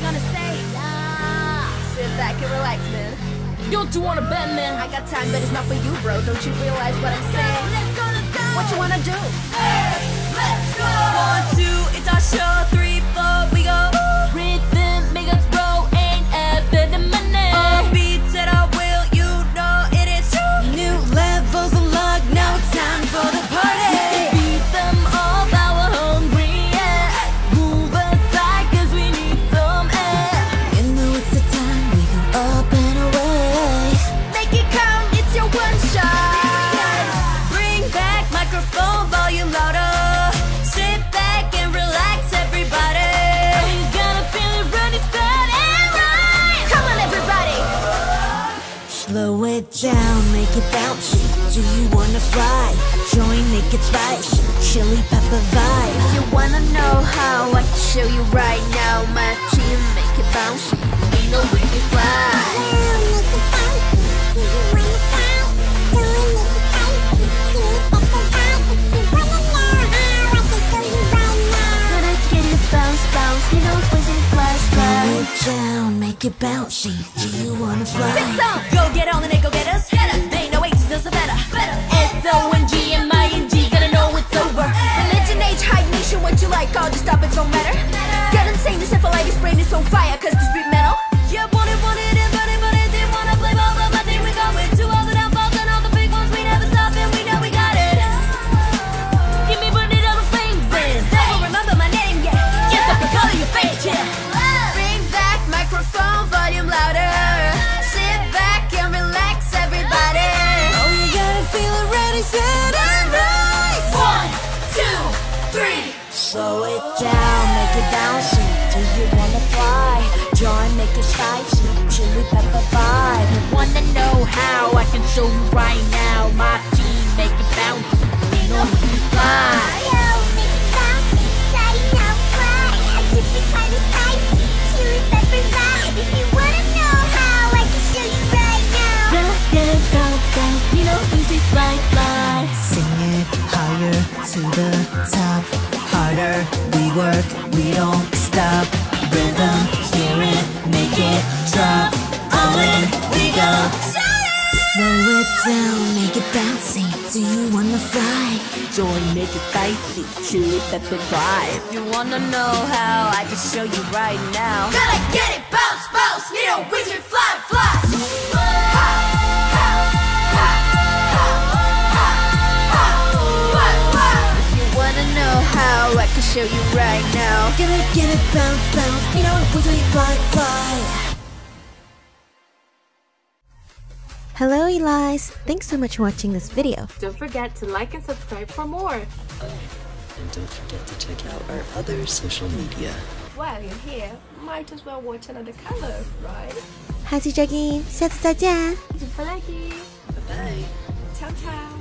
you gonna say? Nah. Sit back and relax, man. Don't you wanna bend, man? I got time, but it's not for you, bro. Don't you realize what I'm saying? Let's go, let's go. What you wanna do? Hey, let's go. Down, make it bouncy. Do you wanna fly? Join, make it spicy. Chili pepper vibe. If you wanna know how I can show you right now? My team make it bouncy. You know we can fly. It down, make it bouncy. Do you wanna fly? Go get on and they go get us. Get us. They H's, there's a better. Gonna get it bounce, bounce. You know we can fly, fly. Sing it higher to the top. Harder we work, we don't stop. Rhythm, hear it, make it drop. All in, we go. Slow it down, make it bouncy. Do you wanna fly? Join, make it spicy. Chili pepper vibe. If you wanna know how, I can show you right now. Gotta get it, bounce, bounce. Need a wizard, fly, show you right now. Gotta get it, bounce, bounce. You know, wizard, fly, fly. Hello Elias! Thanks so much for watching this video. Don't forget to like and subscribe for more. And don't forget to check out our other social media. While you're here, might as well watch another color, right? 哈西 Jackie，下次再见。不赖 Bye bye. Ciao ciao.